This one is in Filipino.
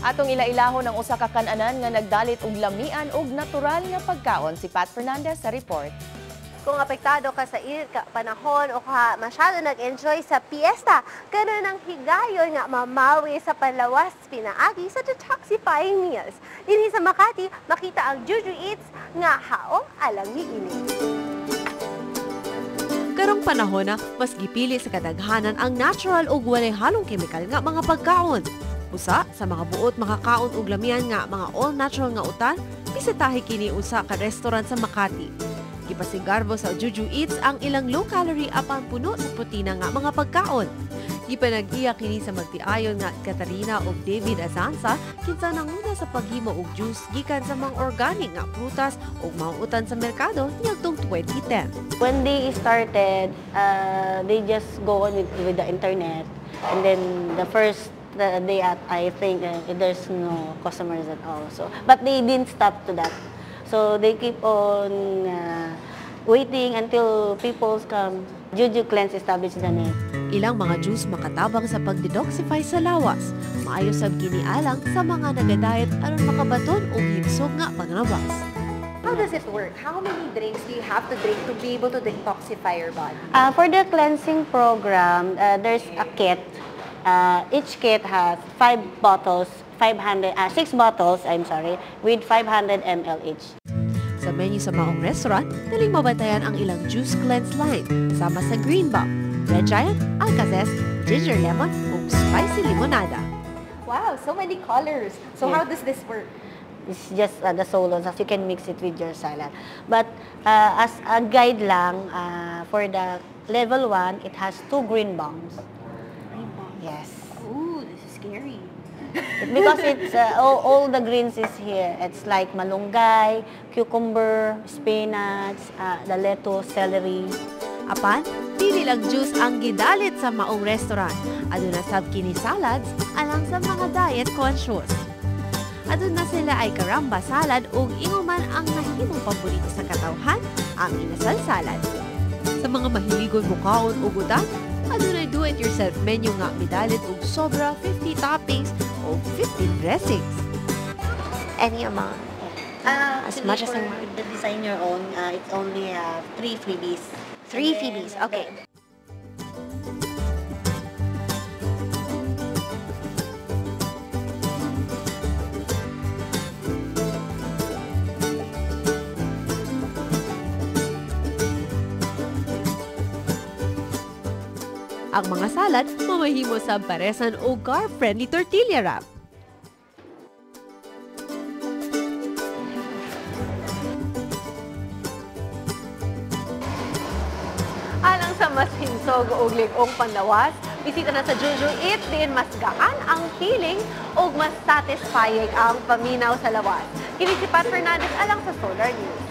Atong ilailahon ang usa ka kan-anan nga nagdalit og lamian og natural nga pagkaon si Pat Fernandez sa report. Kung apektado ka sa init ka panahon o ka masyado nag-enjoy sa piyesta, karon ang higayon nga mamawi sa panlawas pinaagi sa detoxifying meals. Dinhi sa Makati, makita ang Juju Eats nga haong alang ni ini. Karong panahon na mas gipili sa kadaghanan ang natural ug walay halong kemikal nga mga pagkaon. Usa sa mga buot makakaon og lamian nga mga all natural nga utan, bisitahi kini usa ka restaurant sa Makati. Gipasigarbo sa Juju Eats ang ilang low calorie apan puno sa protina nga mga pagkaon. Gipanag-iya kini sa magtiayon nga Katarina ug David Azanza kinsa nanguna sa paghimo og juice gikan sa mga organic nga prutas ug mauutan sa merkado niadtong 2010. When they started, uh, they just go on with, with the internet. And then the first the day at, I think uh, there's no customers at all. So, but they didn't stop to that. So they keep on uh, waiting until people come. Juju Cleanse established the name. Ilang mga juice makatabang sa pagdetoxify sa lawas. Maayo sab kini alang sa mga nagadayet aron makabaton og himsog nga pangawas. How does it work? How many drinks do you have to drink to be able to detoxify your body? Uh, for the cleansing program, uh, there's a kit. Uh, each kit has five bottles, 500, uh, six bottles, I'm sorry, with 500 ml each. Sa menu sa maong restaurant, daling mabantayan ang ilang juice cleanse line sama sa Green Bomb, Red Giant, Alka-Zest, Ginger Lemon ug Spicy Limonada. Wow, so many colors. So Yes. how does this work? It's just uh, the solos, as you can mix it with your salad. But uh, as a guide lang, uh, for the level 1, it has two green bombs. Yes. Ooh, this is scary. because it's uh, all, all the greens is here. It's like malunggay, cucumber, spinach, uh, the lettuce, celery. Apan, dili lang juice ang gidalit sa maong restaurant. Aduna sab kini salads alang sa mga diet conscious. Aduna sila ay karamba salad ug inguman ang nahimong paborito sa katawhan, ang inasal salad. Sa mga mahiligon mukaon ug utan, adunay do-it-yourself menu nga midalit og sobra 50 toppings o 15 dressings. Any amount. Uh, As much as I want. the design your own, uh, it's only uh, three freebies. Three freebies, okay. Ang mga salad mamahimo sa paresan o carb-friendly tortilla wrap. Alang sa mas hinsog ug lig-ong panlawas, bisita na sa Juju Eat din mas gaan ang feeling ug mas satisfying ang paminaw sa lawas. Kini si Pat Fernandez alang sa Solar News.